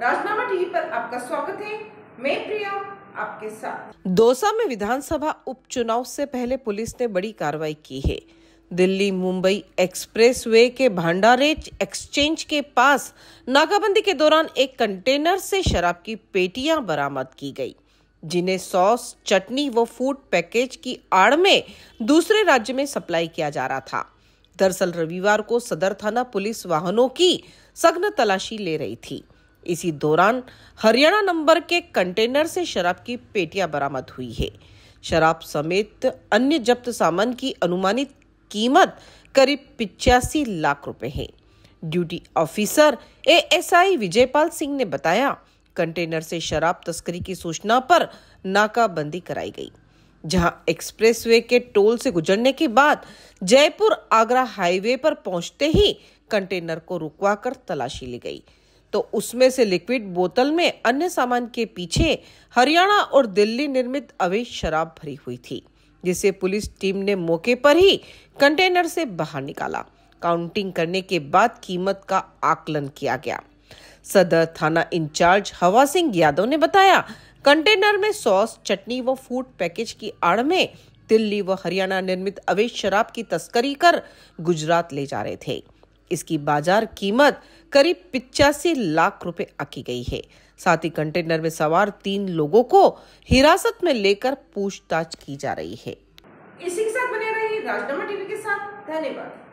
राजनामा TV पर आपका स्वागत है। मैं प्रिया, आपके साथ। दौसा में विधानसभा उपचुनाव से पहले पुलिस ने बड़ी कार्रवाई की है। दिल्ली मुंबई एक्सप्रेसवे के भांडारेज एक्सचेंज के पास नाकाबंदी के दौरान एक कंटेनर से शराब की पेटियाँ बरामद की गई, जिन्हें सॉस, चटनी व फ़ूड पैकेज की आड़ में दूसरे राज्य में सप्लाई किया जा रहा था। दरअसल रविवार को सदर थाना पुलिस वाहनों की सघन तलाशी ले रही थी। इसी दौरान हरियाणा नंबर के कंटेनर से शराब की पेटियाँ बरामद हुई है। शराब समेत अन्य जब्त सामान की अनुमानित कीमत करीब पिचासी लाख रुपए है। Duty officer ASI Vijaypal Singh ने बताया, कंटेनर से शराब तस्करी की सूचना पर नाकाबंदी कराई गई, जहाँ एक्सप्रेसवे के टोल से गुजरने के बाद जयपुर आगरा हाईवे पर पहुँचते ही कंटेनर को रुकवाकर तलाशी ली गई। तो उसमें से लिक्विड बोतल में अन्य सामान के पीछे हरियाणा और दिल्ली निर्मित अवैध शराब भरी हुई थी, जिसे पुलिस टीम ने मौके पर ही कंटेनर से बाहर निकाला। काउंटिंग करने के बाद कीमत का आकलन किया गया। सदर थाना इंचार्ज हवा सिंह यादव ने बताया, कंटेनर में सॉस, चटनी व फ़ूड पैकेज की आड़ में दिल्ली व हरियाणा निर्मित अवैध शराब की तस्करी कर गुजरात ले जा रहे थे। इसकी बाज़ार कीमत करीब पिचासी लाख रुपए आकी गई है। साथ ही कंटेनर में सवार तीन लोगों को हिरासत में लेकर पूछताछ की जा रही है। इसी के साथ बने रहिए राजनामा टीवी के साथ। धन्यवाद।